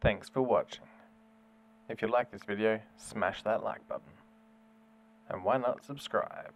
Thanks for watching. If you like this video, smash that like button. And why not subscribe?